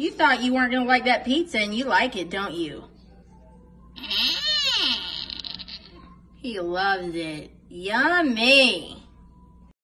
You thought you weren't going to like that pizza and you like it, don't you? Mm. He loves it. Yummy.